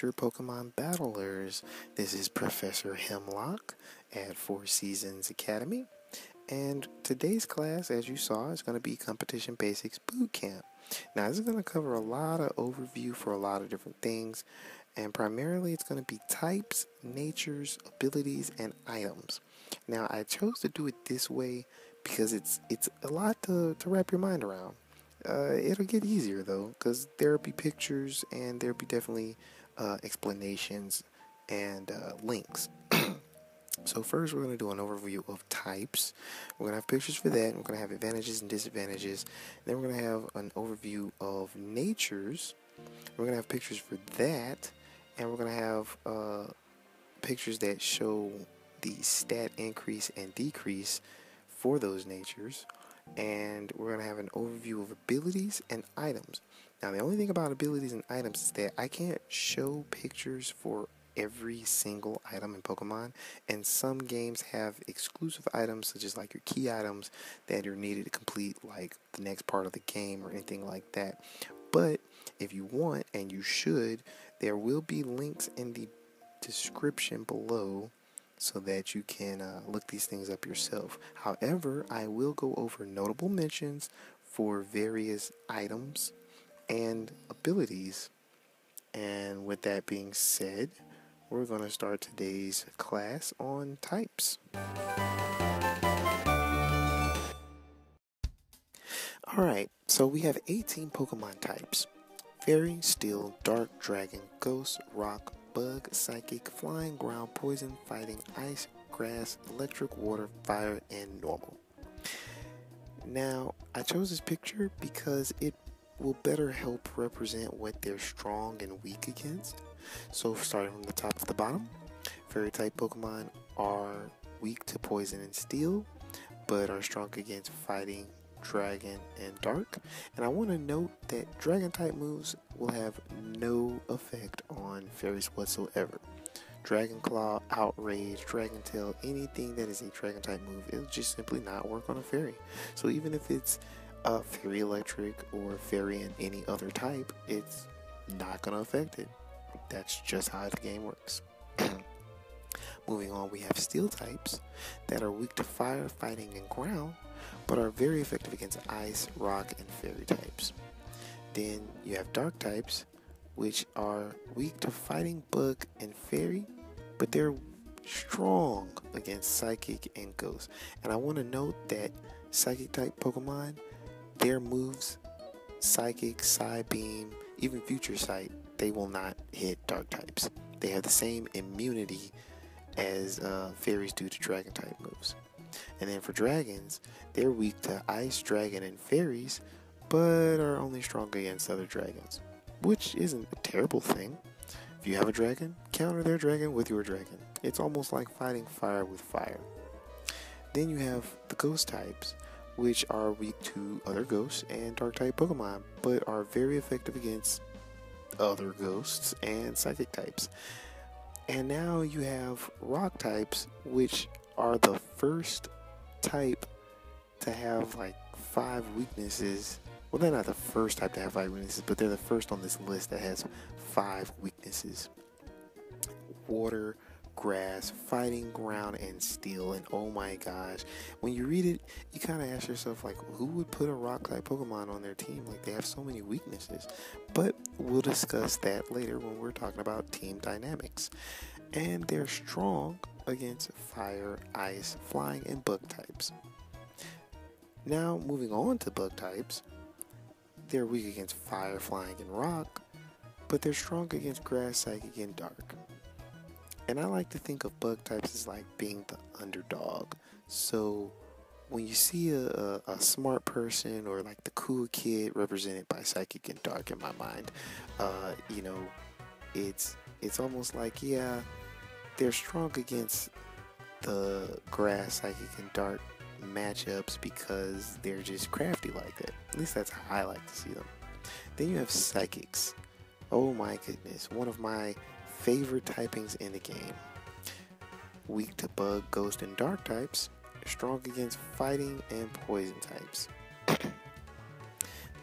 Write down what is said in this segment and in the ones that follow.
Future Pokemon battlers. This is Professor Hemlock at Four Seasons Academy. And today's class, as you saw, is going to be Competition Basics Boot Camp. Now, this is going to cover a lot of overview for a lot of different things. And primarily, it's going to be types, natures, abilities, and items. Now, I chose to do it this way because it's it's a lot to, to wrap your mind around. Uh, it'll get easier though, because there'll be pictures and there'll be definitely uh, explanations and uh, links. so first, we're going to do an overview of types. We're going to have pictures for that. We're going to have advantages and disadvantages. Then we're going to have an overview of natures. We're going to have pictures for that, and we're going to have uh, pictures that show the stat increase and decrease for those natures and we're going to have an overview of abilities and items. Now, the only thing about abilities and items is that I can't show pictures for every single item in Pokemon, and some games have exclusive items, such as like your key items that are needed to complete like the next part of the game or anything like that. But if you want, and you should, there will be links in the description below so that you can uh, look these things up yourself. However, I will go over notable mentions for various items and abilities. And with that being said, we're going to start today's class on types. Alright, so we have 18 Pokemon types. Fairy, Steel, Dark, Dragon, Ghost, Rock, bug, psychic, flying, ground, poison, fighting, ice, grass, electric, water, fire, and normal. Now, I chose this picture because it will better help represent what they're strong and weak against. So, starting from the top to the bottom, fairy type Pokemon are weak to poison and steel, but are strong against fighting, dragon, and dark. And I want to note that dragon type moves will have no effect on fairies whatsoever. Dragon Claw, Outrage, Dragon Tail, anything that is a dragon type move, it'll just simply not work on a fairy. So even if it's a fairy electric or fairy in any other type, it's not going to affect it. That's just how the game works. Moving on, we have steel types that are weak to fire, fighting, and ground, but are very effective against ice, rock, and fairy types. Then you have dark types, which are weak to fighting bug and fairy, but they're strong against psychic and ghost. And I want to note that psychic type Pokemon, their moves, psychic, Psybeam, even future sight, they will not hit dark types. They have the same immunity as uh, fairies do to dragon type moves. And then for dragons, they're weak to ice, dragon, and fairies, but are only strong against other dragons, which isn't a terrible thing. If you have a dragon, counter their dragon with your dragon. It's almost like fighting fire with fire. Then you have the ghost types, which are weak to other ghosts and dark type Pokemon, but are very effective against other ghosts and psychic types. And now you have rock types, which are the first type to have like five weaknesses. Well, they're not the first type to have five weaknesses, but they're the first on this list that has five weaknesses water, grass, fighting, ground, and steel. And oh my gosh, when you read it, you kind of ask yourself, like, who would put a rock type Pokemon on their team? Like, they have so many weaknesses. But we'll discuss that later when we're talking about team dynamics. And they're strong against fire, ice, flying, and bug types. Now, moving on to bug types, they're weak against fire, flying, and rock, but they're strong against grass, psychic, and dark. And I like to think of bug types as like being the underdog. So when you see a, a, a, smart person or like the cool kid represented by psychic and dark in my mind, uh, you know, it's it's almost like yeah, they're strong against the grass, psychic, and dark matchups because they're just crafty like that. At least that's how I like to see them. Then you have psychics. Oh my goodness, one of my favorite typings in the game. Weak to bug, ghost, and dark types. Strong against fighting and poison types.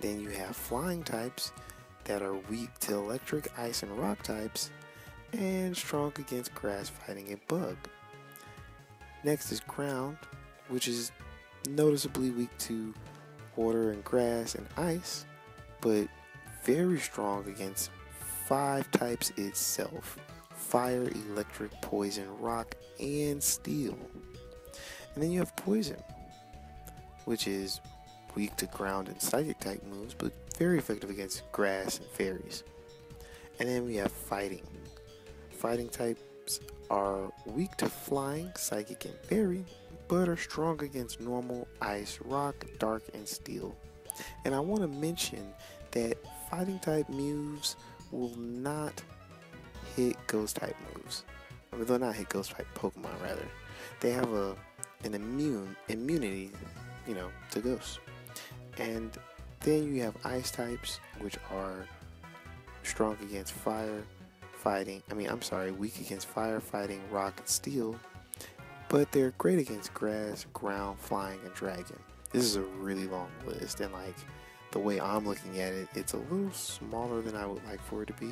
then you have flying types that are weak to electric, ice, and rock types, and strong against grass fighting and bug. Next is ground, which is noticeably weak to water and grass and ice, but very strong against five types itself fire, electric, poison, rock, and steel. And then you have poison, which is weak to ground and psychic type moves, but very effective against grass and fairies. And then we have fighting. Fighting types are weak to flying, psychic, and fairy, but are strong against normal, ice, rock, dark, and steel. And I want to mention that fighting type moves will not hit ghost type moves. Mean, they'll not hit ghost type Pokemon, rather. They have a an immune immunity, you know, to ghosts. And then you have ice types, which are strong against fire, fighting. I mean, I'm sorry, weak against fire, fighting, rock, and steel. But they're great against grass, ground, flying, and dragon. This is a really long list, and like the way I'm looking at it, it's a little smaller than I would like for it to be.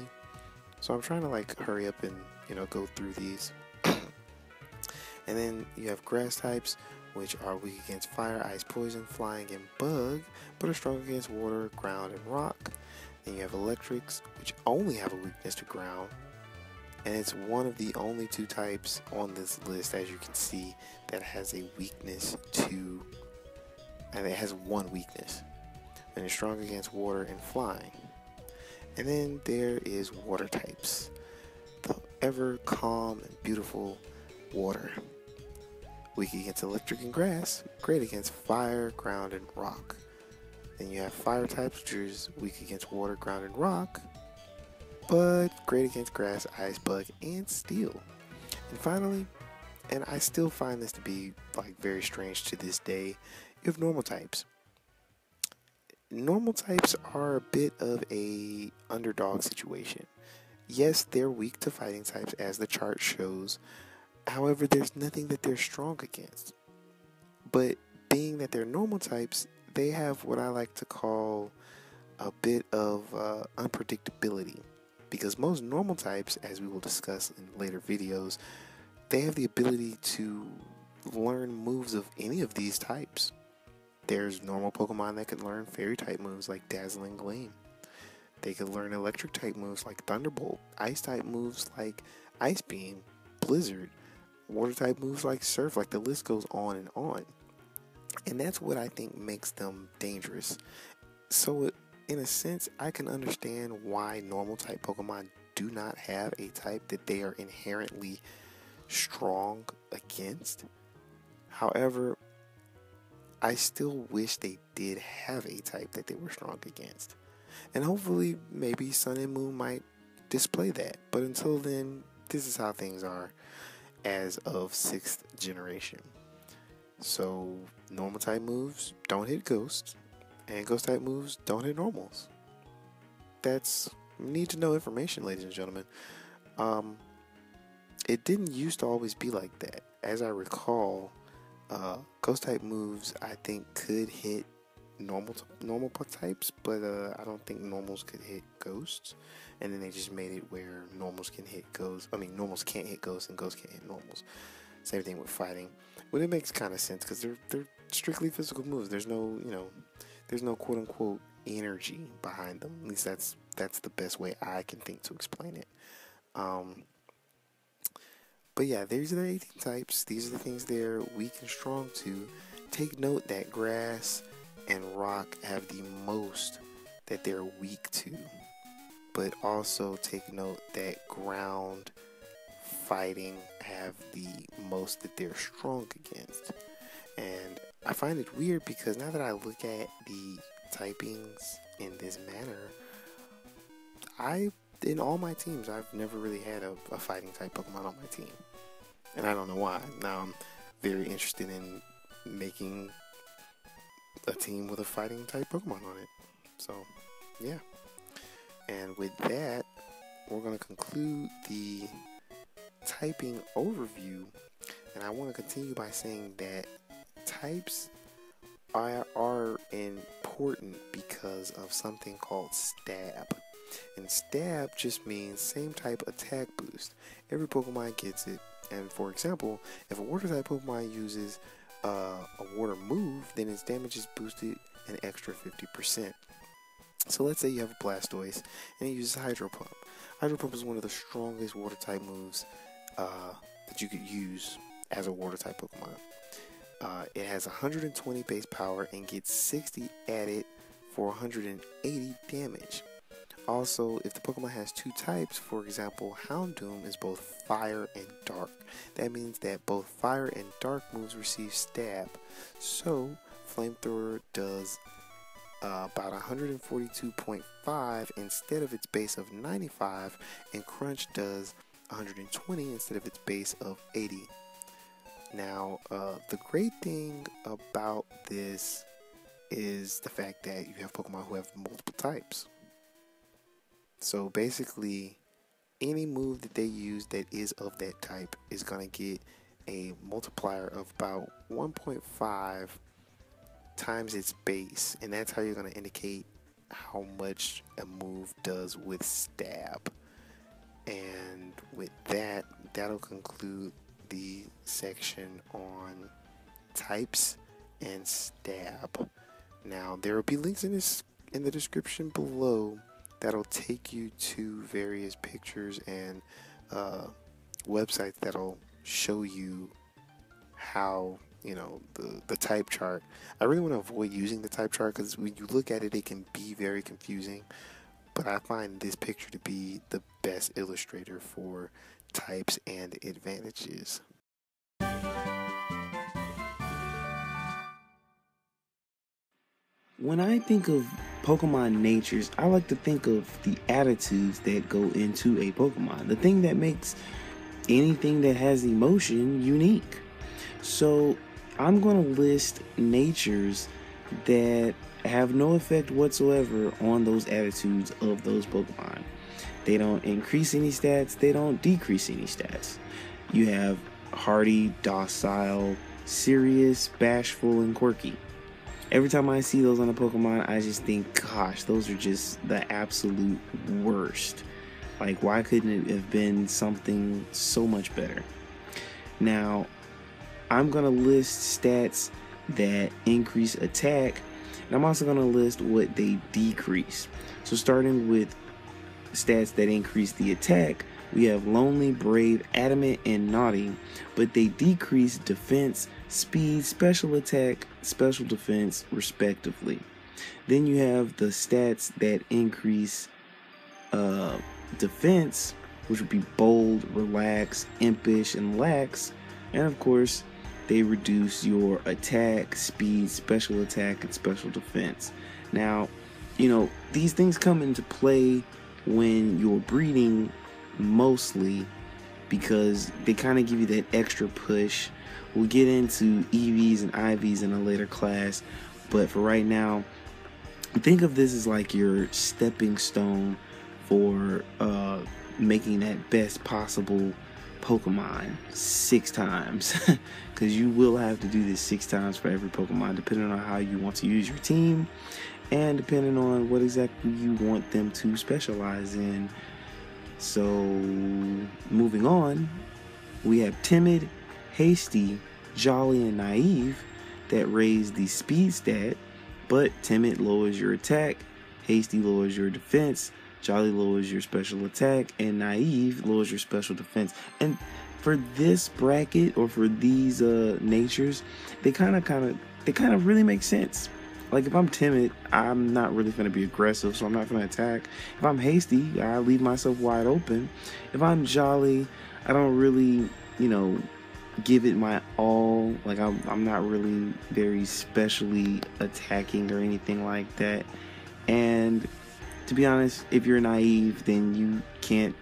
So I'm trying to like hurry up and you know go through these. and then you have grass types, which are weak against fire, ice, poison, flying, and bug, but are strong against water, ground, and rock. Then you have electrics, which only have a weakness to ground. And it's one of the only two types on this list, as you can see, that has a weakness to, and it has one weakness. And it's strong against water and flying. And then there is water types, the ever calm and beautiful water. Weak against electric and grass, great against fire, ground, and rock. Then you have fire types, which is weak against water, ground, and rock, but great against grass, ice, bug, and steel. And finally, and I still find this to be like very strange to this day, you have normal types. Normal types are a bit of a underdog situation. Yes, they're weak to fighting types as the chart shows, However, there's nothing that they're strong against. But being that they're normal types, they have what I like to call a bit of uh, unpredictability. Because most normal types, as we will discuss in later videos, they have the ability to learn moves of any of these types. There's normal Pokemon that can learn fairy type moves like Dazzling Gleam. They can learn electric type moves like Thunderbolt, ice type moves like Ice Beam, Blizzard, water type moves like surf, like the list goes on and on. And that's what I think makes them dangerous. So, in a sense, I can understand why normal type Pokemon do not have a type that they are inherently strong against. However, I still wish they did have a type that they were strong against. And hopefully, maybe Sun and Moon might display that. But until then, this is how things are as of sixth generation. So normal type moves don't hit ghosts, and ghost type moves don't hit normals. That's need to know information, ladies and gentlemen. Um, it didn't used to always be like that. As I recall, uh, ghost type moves I think could hit normal normal types, but uh, I don't think normals could hit ghosts and then they just made it where normals can hit ghosts. I mean, normals can't hit ghosts, and ghosts can't hit normals. Same thing with fighting, but it makes kind of sense because they're they're strictly physical moves. There's no you know, there's no quote unquote energy behind them. At least that's that's the best way I can think to explain it. Um, but yeah, these are the 18 types. These are the things they're weak and strong to. Take note that grass and rock have the most that they're weak to but also take note that ground fighting have the most that they're strong against. And I find it weird because now that I look at the typings in this manner, I in all my teams I've never really had a, a fighting type Pokemon on my team. And I don't know why. Now I'm very interested in making a team with a fighting type Pokemon on it. So, yeah. And with that, we're going to conclude the typing overview. And I want to continue by saying that types are, are important because of something called stab. And stab just means same type attack boost. Every Pokemon gets it. And for example, if a water type Pokemon uses uh, a water move, then its damage is boosted an extra 50%. So let's say you have a Blastoise and it uses Hydro Pump. Hydro Pump is one of the strongest water type moves uh, that you could use as a water type Pokemon. Uh, it has 120 base power and gets 60 added for 180 damage. Also, if the Pokemon has two types, for example, Houndoom is both fire and dark. That means that both fire and dark moves receive stab. So, Flamethrower does uh, about 142.5 instead of its base of 95, and Crunch does 120 instead of its base of 80. Now, uh, the great thing about this is the fact that you have Pokemon who have multiple types. So basically, any move that they use that is of that type is going to get a multiplier of about 1.5 times its base, and that's how you're going to indicate how much a move does with stab. And with that, that'll conclude the section on types and stab. Now there will be links in this in the description below that'll take you to various pictures and uh, websites that'll show you how you know the the type chart. I really want to avoid using the type chart because when you look at it, it can be very confusing. But I find this picture to be the best illustrator for types and advantages. When I think of Pokemon natures, I like to think of the attitudes that go into a Pokemon. The thing that makes anything that has emotion unique. So I'm going to list natures that have no effect whatsoever on those attitudes of those Pokemon. They don't increase any stats, they don't decrease any stats. You have hardy, docile, serious, bashful, and quirky. Every time I see those on a Pokemon, I just think, gosh, those are just the absolute worst. Like, why couldn't it have been something so much better? Now, I'm going to list stats that increase attack, and I'm also going to list what they decrease. So, starting with stats that increase the attack, we have lonely, brave, adamant, and naughty, but they decrease defense, speed, special attack, special defense, respectively. Then you have the stats that increase uh, defense, which would be bold, relaxed, impish, and lax. And of course, they reduce your attack, speed, special attack, and special defense. Now, you know, these things come into play when you're breeding mostly because they kind of give you that extra push. We'll get into EVs and IVs in a later class, but for right now, think of this as like your stepping stone for uh, making that best possible Pokemon six times because you will have to do this six times for every Pokemon, depending on how you want to use your team and depending on what exactly you want them to specialize in. So, moving on, we have timid, hasty, jolly, and naive that raise the speed stat, but timid lowers your attack, hasty lowers your defense, Jolly lowers your special attack, and Naive lowers your special defense. And for this bracket or for these uh, natures, they kind of, kind of, they kind of really make sense. Like if I'm timid, I'm not really to be aggressive, so I'm not to attack. If I'm hasty, I leave myself wide open. If I'm jolly, I don't really, you know, give it my all. Like I'm, I'm not really very specially attacking or anything like that. And to be honest, if you're naive, then you can't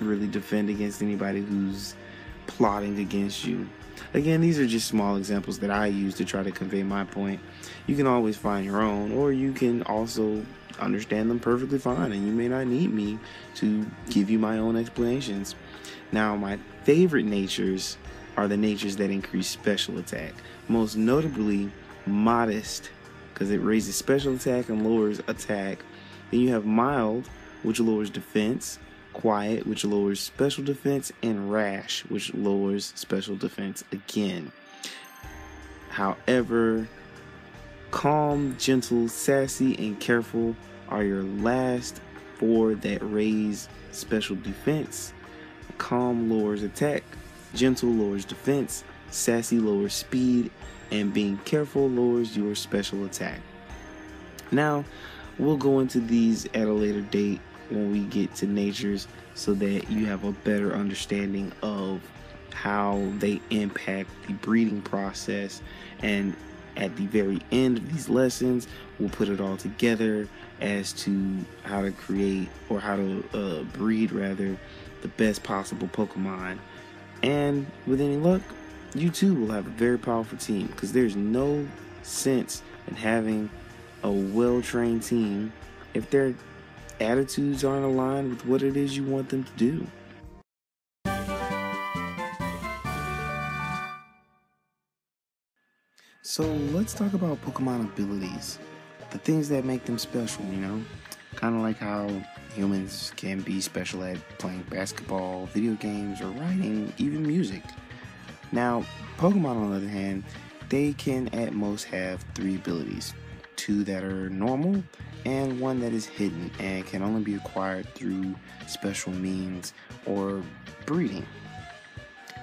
really defend against anybody who's plotting against you. Again, these are just small examples that I use to try to convey my point. You can always find your own, or you can also understand them perfectly fine, and you may not need me to give you my own explanations. Now, my favorite natures are the natures that increase special attack, most notably modest, because it raises special attack and lowers attack then you have mild, which lowers defense, Quiet, which lowers special defense, and Rash, which lowers special defense again. However, Calm, Gentle, Sassy, and Careful are your last four that raise special defense. Calm lowers attack, Gentle lowers defense, Sassy lowers speed, and being careful lowers your special attack. Now, we'll go into these at a later date when we get to natures so that you have a better understanding of how they impact the breeding process and at the very end of these lessons we'll put it all together as to how to create or how to uh, breed rather the best possible pokemon and with any luck you too will have a very powerful team because there's no sense in having a well-trained team if their attitudes aren't aligned with what it is you want them to do So let's talk about Pokemon abilities. The things that make them special, you know? Kind of like how humans can be special at playing basketball, video games, or writing, even music. Now, Pokemon, on the other hand, they can at most have three abilities two that are normal, and one that is hidden and can only be acquired through special means or breeding.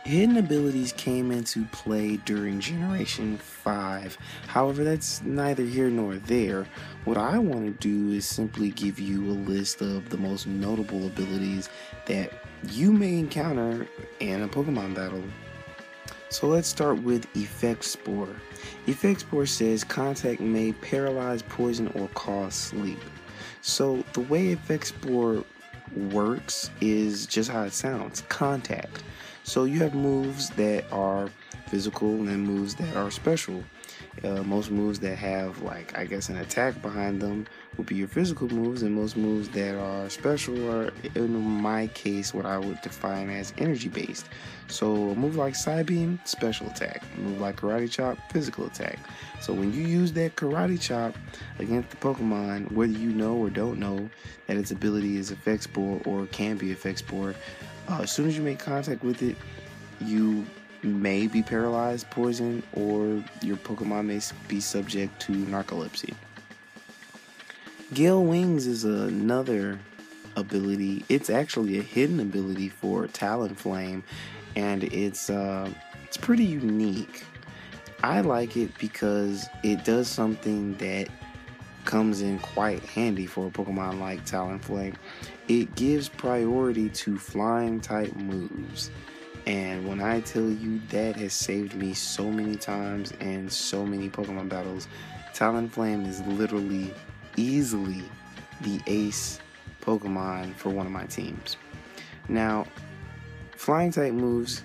Hidden abilities came into play during Generation 5. However, that's neither here nor there. What I want to do is simply give you a list of the most notable abilities that you may encounter in a Pokemon battle. So let's start with Effect Spore. Effect Spore says contact may paralyze, poison, or cause sleep. So the way Effect Spore works is just how it sounds contact. So you have moves that are physical and moves that are special. Uh, most moves that have like I guess an attack behind them will be your physical moves, and most moves that are special are in my case what I would define as energy based. So a move like Psybeam, special attack. A move like Karate Chop, physical attack. So when you use that Karate Chop against the Pokemon, whether you know or don't know that its ability is effect spore or can be effect spore, uh, as soon as you make contact with it, you may be paralyzed, poisoned, or your Pokemon may be subject to narcolepsy. Gale Wings is another ability. It's actually a hidden ability for Talonflame, and it's uh, it's pretty unique. I like it because it does something that comes in quite handy for a Pokemon like Talonflame. It gives priority to flying type moves. And when I tell you that has saved me so many times in so many Pokemon battles, Talonflame is literally easily the ace Pokemon for one of my teams. Now, flying type moves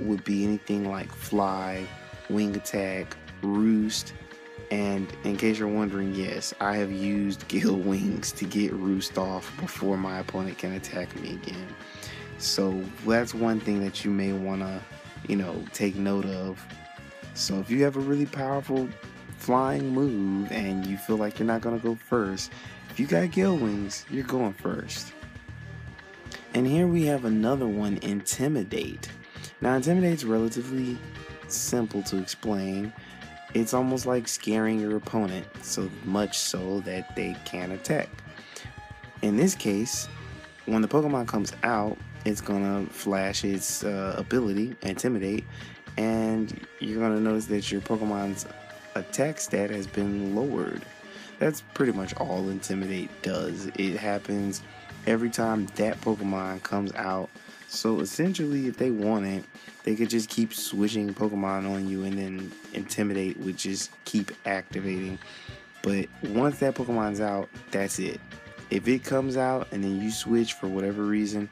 would be anything like fly, wing attack, roost, and in case you're wondering, yes, I have used Gale Wings to get Roost off before my opponent can attack me again. So that's one thing that you may want to, you know, take note of. So if you have a really powerful flying move and you feel like you're not going to go first, if you got Gale Wings, you're going first. And here we have another one, Intimidate. Now, Intimidate's relatively simple to explain. It's almost like scaring your opponent, so much so that they can't attack. In this case, when the Pokemon comes out, it's gonna flash its uh, ability, Intimidate, and you're gonna notice that your Pokemon's attack stat has been lowered. That's pretty much all Intimidate does. It happens every time that Pokemon comes out. So essentially, if they want it, they could just keep switching Pokemon on you and then Intimidate would just keep activating. But once that Pokemon's out, that's it. If it comes out and then you switch for whatever reason,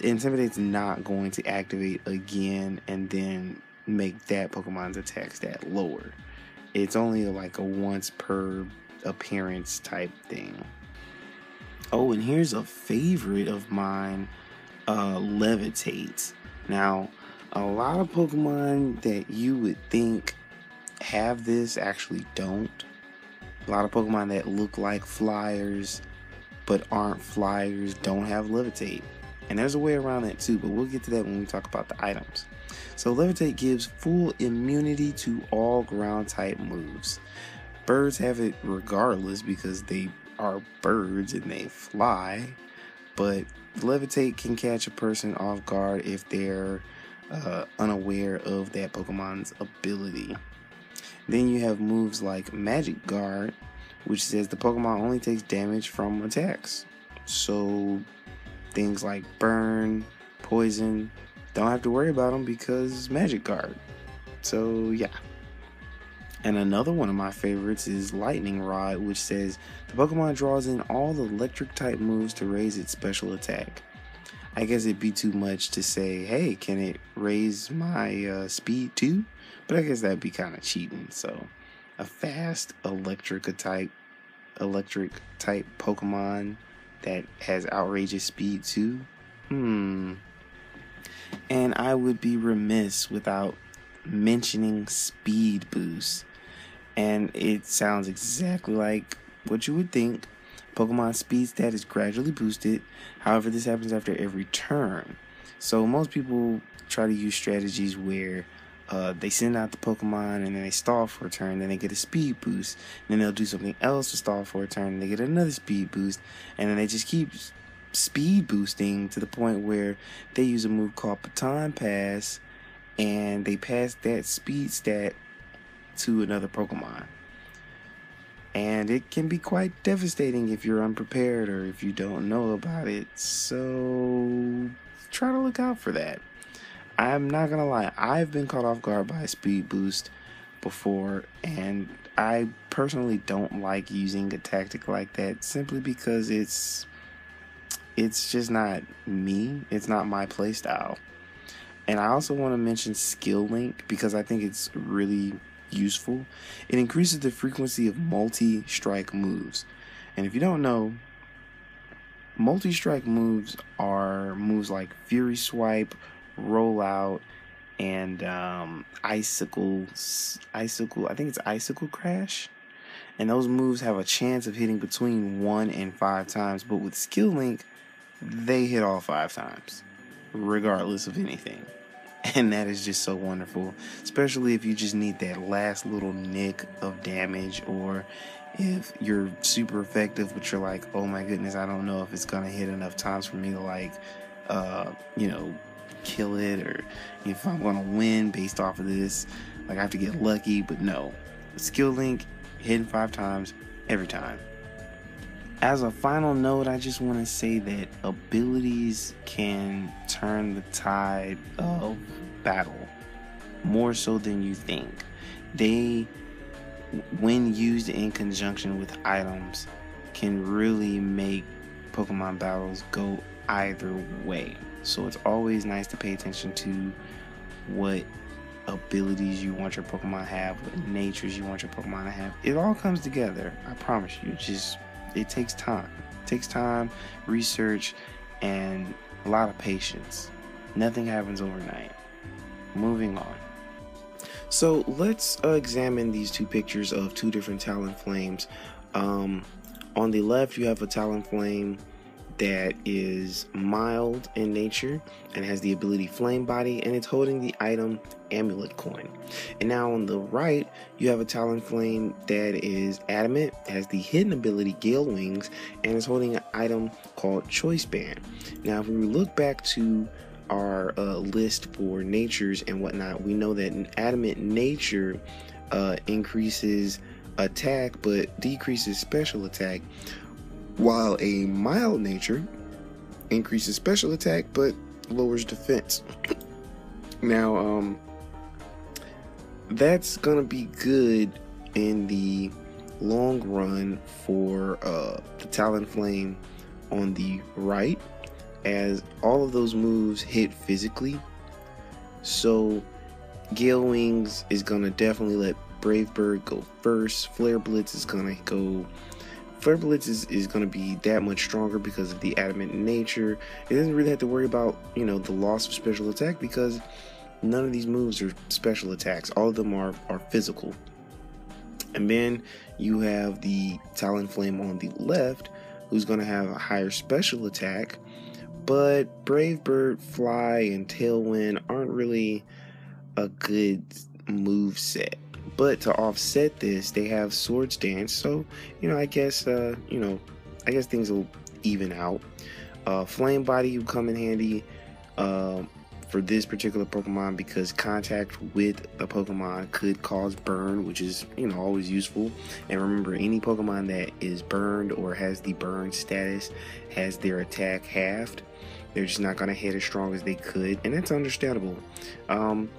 Intimidate's not going to activate again and then make that Pokemon's attack stat lower. It's only like a once per appearance type thing. Oh, and here's a favorite of mine uh, Levitate. Now, a lot of Pokemon that you would think have this actually don't. A lot of Pokemon that look like flyers but aren't flyers, don't have levitate. And there's a way around that too, but we'll get to that when we talk about the items. So, levitate gives full immunity to all ground type moves. Birds have it regardless because they are birds and they fly, but levitate can catch a person off guard if they're uh, unaware of that Pokemon's ability. Then you have moves like Magic Guard, which says the Pokemon only takes damage from attacks. So things like burn, poison, don't have to worry about them because Magic Guard. So yeah. And another one of my favorites is Lightning Rod, which says the Pokemon draws in all the electric type moves to raise its special attack. I guess it'd be too much to say, hey, can it raise my uh, speed too? But I guess that'd be kind of cheating. So, a fast electric type, electric type Pokemon that has outrageous speed too. Hmm. And I would be remiss without mentioning speed boost. And it sounds exactly like what you would think. Pokemon speed stat is gradually boosted. However, this happens after every turn. So most people try to use strategies where uh, they send out the Pokemon and then they stall for a turn, then they get a speed boost. Then they'll do something else to stall for a turn, and they get another speed boost, and then they just keep speed boosting to the point where they use a move called Baton Pass, and they pass that speed stat to another Pokemon. And it can be quite devastating if you're unprepared or if you don't know about it. So try to look out for that. I'm not gonna lie, I've been caught off guard by a speed boost before, and I personally don't like using a tactic like that simply because it's it's just not me. It's not my playstyle. And I also want to mention Skill Link because I think it's really useful. It increases the frequency of multi strike moves. And if you don't know, multi strike moves are moves like Fury Swipe rollout and um, icicle icicle i think it's icicle crash and those moves have a chance of hitting between one and five times but with skill link they hit all five times regardless of anything and that is just so wonderful especially if you just need that last little nick of damage or if you're super effective but you're like oh my goodness i don't know if it's gonna hit enough times for me to like uh, you know kill it or if I'm gonna win based off of this. Like I have to get lucky, but no. Skill link hitting five times every time. As a final note, I just want to say that abilities can turn the tide of oh. battle more so than you think. They, when used in conjunction with items, can really make Pokemon battles go either way. So it's always nice to pay attention to what abilities you want your Pokemon to have, what natures you want your Pokemon to have. It all comes together. I promise you. just it takes time. It takes time, research, and a lot of patience. Nothing happens overnight. Moving on. So let's uh, examine these two pictures of two different Talonflames. Um, on the left, you have a Talonflame that is mild in nature and has the ability Flame Body, and it's holding the item Amulet Coin. And now on the right, you have a Talonflame that is adamant, has the hidden ability Gale Wings, and is holding an item called Choice Band. Now, if we look back to our uh, list for natures and whatnot, we know that an adamant nature uh, increases attack but decreases special attack while a mild nature increases special attack but lowers defense. now, um, that's gonna be good in the long run for uh, the Talonflame on the right, as all of those moves hit physically. So, Gale Wings is gonna definitely let Brave Bird go first. Flare Blitz is gonna go Flare Blitz is, is going to be that much stronger because of the adamant nature. It doesn't really have to worry about, you know, the loss of special attack because none of these moves are special attacks. All of them are, are physical. And then you have the Talonflame on the left, who's going to have a higher special attack. But Brave Bird, Fly, and Tailwind aren't really a good move set. But to offset this, they have Swords Dance. So, you know, I guess, uh, you know, I guess things will even out. Uh, Flame Body will come in handy. Uh, for this particular Pokemon because contact with a Pokemon could cause burn, which is, you know, always useful. And remember, any Pokemon that is burned or has the burn status has their attack halved. They're just not going to hit as strong as they could, and that's understandable. Um,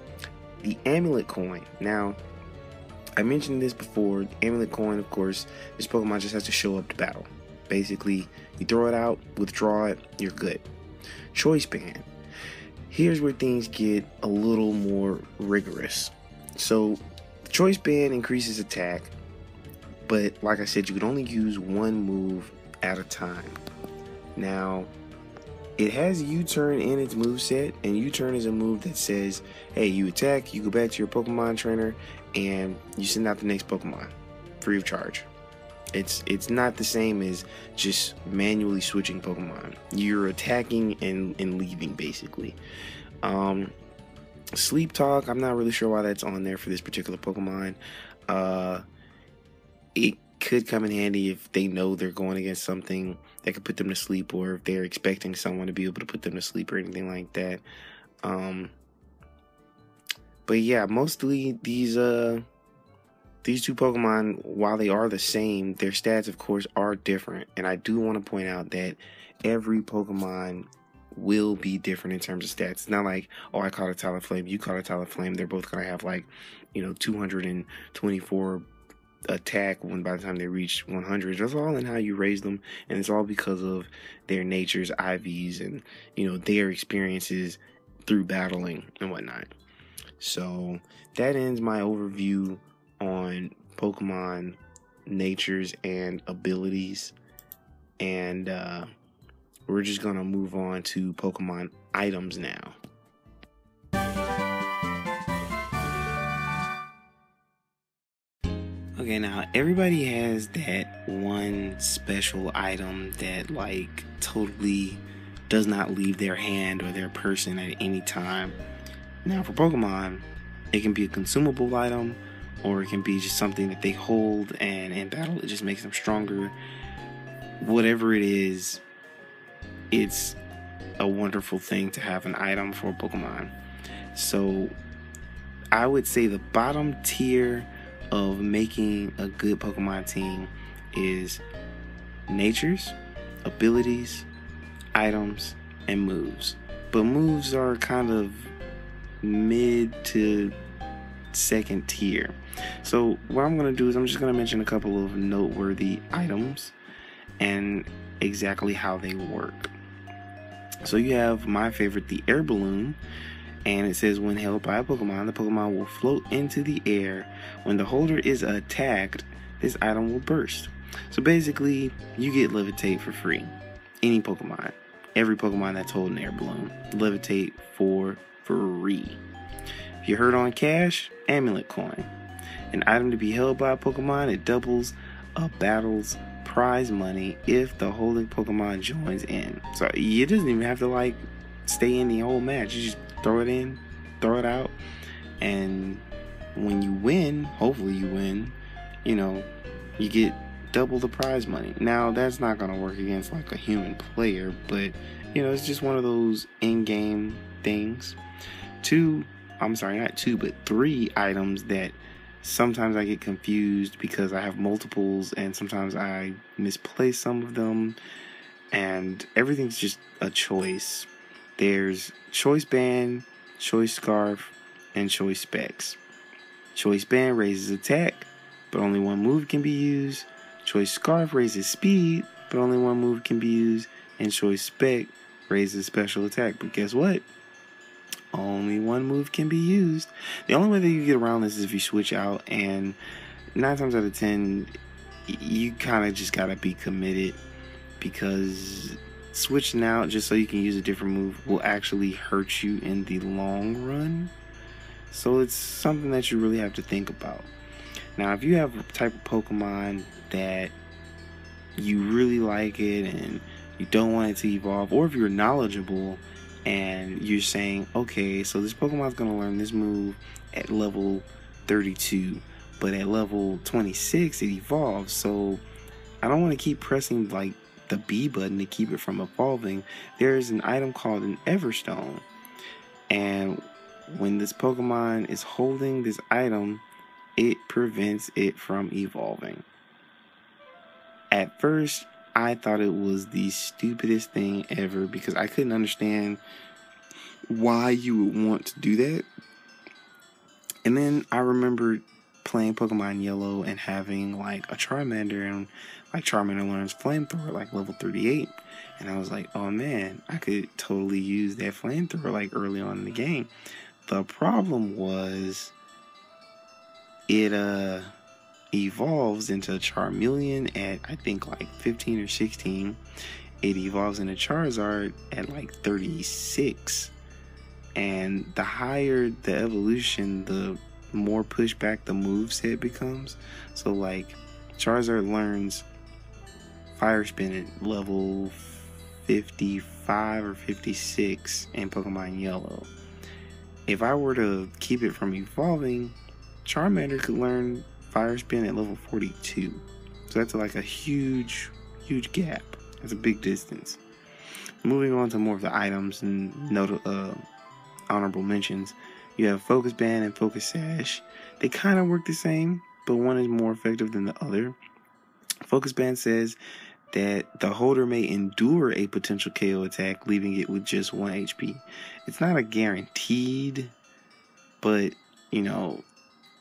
the Amulet Coin. Now, I mentioned this before. Amulet Coin, of course, this Pokemon just has to show up to battle. Basically, you throw it out, withdraw it, you're good. Choice Band here's where things get a little more rigorous. So, choice band increases attack, but like I said, you can only use one move at a time. Now, it has U-turn in its move set, and U-turn is a move that says, "Hey, you attack, you go back to your Pokemon trainer, and you send out the next Pokemon, free of charge." It's it's not the same as just manually switching Pokemon. You're attacking and, and leaving basically. Um, sleep talk, I'm not really sure why that's on there for this particular Pokemon. Uh, it could come in handy if they know they're going against something that could put them to sleep, or if they're expecting someone to be able to put them to sleep or anything like that. Um, but yeah, mostly these uh these two Pokemon, while they are the same, their stats, of course, are different. And I do want to point out that every Pokemon will be different in terms of stats. It's not like, oh, I caught a Talonflame, you caught a Talonflame. They're both going to have like, you know, 224 attack when by the time they reach 100. That's all in how you raise them. And it's all because of their natures, IVs, and, you know, their experiences through battling and whatnot. So that ends my overview on Pokemon natures and abilities. And uh, we're just going to move on to Pokemon items now. Okay, now everybody has that one special item that, like, totally does not leave their hand or their person at any time. Now, for Pokemon, it can be a consumable item or it can be just something that they hold and in battle it just makes them stronger. Whatever it is, it's a wonderful thing to have an item for Pokemon. So I would say the bottom tier of making a good Pokemon team is natures, abilities, items, and moves. But moves are kind of mid to second tier. So, what I'm going to do is I'm just going to mention a couple of noteworthy items and exactly how they work. So, you have my favorite, the air balloon, and it says when held by a Pokemon, the Pokemon will float into the air. When the holder is attacked, this item will burst. So, basically, you get levitate for free. Any Pokemon, every Pokemon that's holding air balloon, levitate for free. If you hurt on cash, amulet coin. An item to be held by a Pokemon, it doubles a battle's prize money if the holding Pokemon joins in. So you doesn't even have to like stay in the whole match. You just throw it in, throw it out, and when you win, hopefully you win, you know, you get double the prize money. Now that's not gonna work against like a human player, but you know, it's just one of those in-game things. Two, I'm sorry, not two, but three items that sometimes I get confused because I have multiples and sometimes I misplace some of them and everything's just a choice. There's choice band, choice scarf, and choice specs. Choice band raises attack, but only one move can be used. Choice scarf raises speed, but only one move can be used. And choice spec raises special attack. But guess what? only one move can be used. The only way that you get around this is if you switch out, and nine times out of ten, you kind of just gotta be committed because switching out just so you can use a different move will actually hurt you in the long run. So it's something that you really have to think about. Now, if you have a type of Pokemon that you really like it and you don't want it to evolve, or if you're knowledgeable and you're saying, okay, so this Pokemon's gonna learn this move at level 32, but at level 26 it evolves, so I don't want to keep pressing like the B button to keep it from evolving. There is an item called an Everstone, and when this Pokemon is holding this item, it prevents it from evolving. At first, I thought it was the stupidest thing ever because I couldn't understand why you would want to do that. And then I remember playing Pokemon Yellow and having like a Charmander and like Charmander learns flamethrower like level 38 and I was like, "Oh man, I could totally use that flamethrower like early on in the game." The problem was it uh evolves into Charmeleon at I think like 15 or 16. It evolves into Charizard at like 36. And the higher the evolution, the more pushback the move set becomes. So like Charizard learns Fire Spin at level 55 or 56 in Pokemon Yellow. If I were to keep it from evolving, Charmander could learn Fire Spin at level 42. So that's like a huge, huge gap. That's a big distance. Moving on to more of the items and note, uh, honorable mentions. You have Focus Band and Focus Sash. They kind of work the same, but one is more effective than the other. Focus Band says that the holder may endure a potential KO attack, leaving it with just 1 HP. It's not a guaranteed, but you know,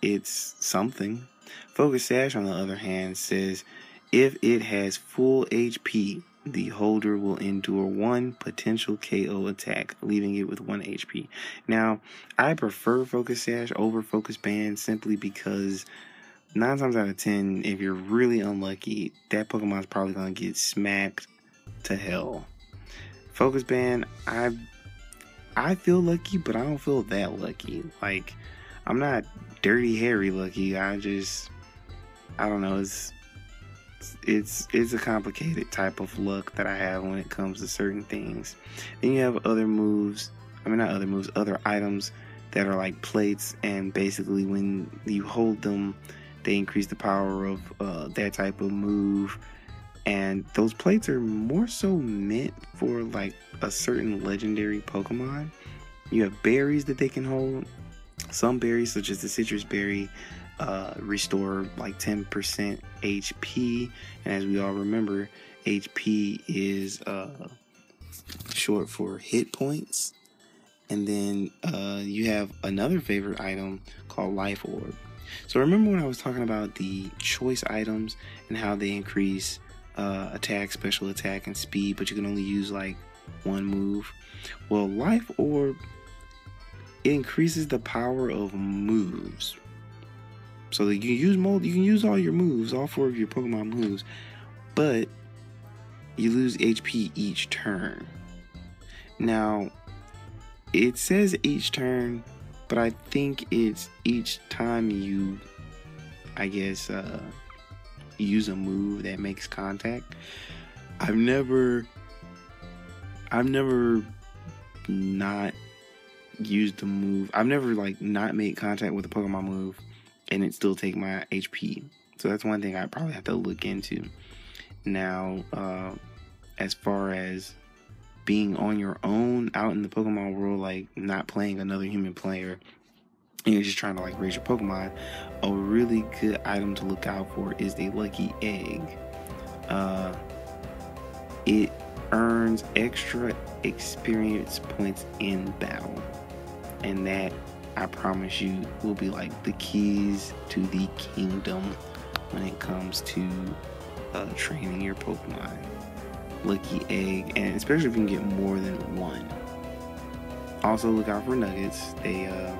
it's something. Focus Sash, on the other hand, says if it has full HP, the holder will endure one potential KO attack, leaving it with one HP. Now, I prefer Focus Sash over Focus Band simply because nine times out of ten, if you're really unlucky, that Pokemon's probably gonna get smacked to hell. Focus Band, I I feel lucky, but I don't feel that lucky. Like I'm not dirty Harry lucky. I just I don't know. It's it's it's a complicated type of luck that I have when it comes to certain things. Then you have other moves. I mean, not other moves, other items that are like plates, and basically when you hold them, they increase the power of uh, that type of move. And those plates are more so meant for like a certain legendary Pokemon. You have berries that they can hold. Some berries, such as the Sitrus Berry, uh, restore like 10% HP. And as we all remember, HP is uh, short for hit points. And then uh, you have another favorite item called Life Orb. So remember when I was talking about the choice items and how they increase uh, attack, special attack, and speed, but you can only use like one move? Well, Life Orb it increases the power of moves, so that you can use mold, you can use all your moves, all four of your Pokemon moves, but you lose HP each turn. Now, it says each turn, but I think it's each time you, I guess, uh, use a move that makes contact. I've never, I've never not used the move. I've never like not made contact with a Pokemon move and it still take my HP. So that's one thing I probably have to look into. Now, uh, as far as being on your own out in the Pokemon world, like not playing another human player, and you're just trying to like raise your Pokemon, a really good item to look out for is the Lucky Egg. Uh, it earns extra experience points in battle, and that I promise you, will be like the keys to the kingdom when it comes to uh, training your Pokemon. Lucky Egg, and especially if you can get more than one. Also, look out for nuggets. They uh,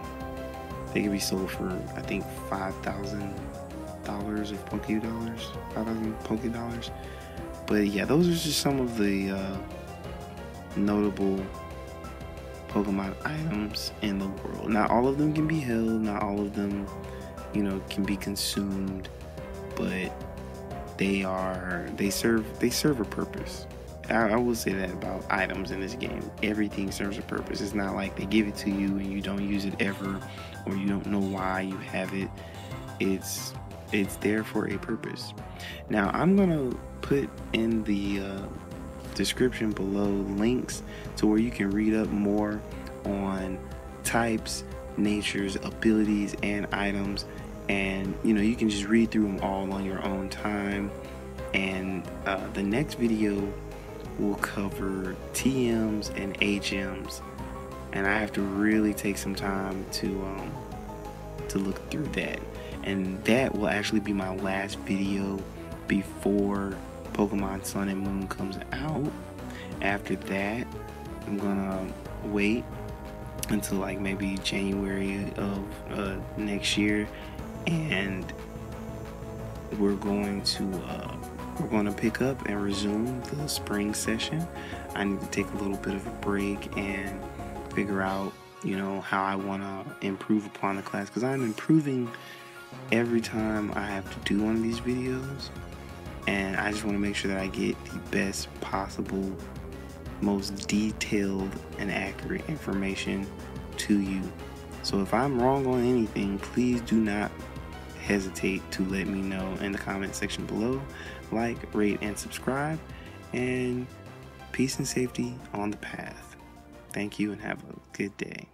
they can be sold for I think five thousand dollars of Poke dollars, five thousand Poke dollars. But yeah, those are just some of the uh, notable Pokemon items in the world. Not all of them can be held, not all of them, you know, can be consumed, but they are they serve they serve a purpose. I, I will say that about items in this game. Everything serves a purpose. It's not like they give it to you and you don't use it ever, or you don't know why you have it. It's it's there for a purpose. Now I'm gonna put in the uh, description below links to where you can read up more on types, natures, abilities, and items. And you know, you can just read through them all on your own time. And uh, the next video will cover TMs and HMs. And I have to really take some time to um, to look through that. And that will actually be my last video before Pokemon Sun and Moon comes out. After that, I'm gonna wait until like maybe January of uh, next year, and we're going to uh, we're going to pick up and resume the spring session. I need to take a little bit of a break and figure out, you know, how I want to improve upon the class because I'm improving every time I have to do one of these videos. And I just want to make sure that I get the best possible, most detailed and accurate information to you. So if I'm wrong on anything, please do not hesitate to let me know in the comment section below. Like, rate, and subscribe. And peace and safety on the path. Thank you and have a good day.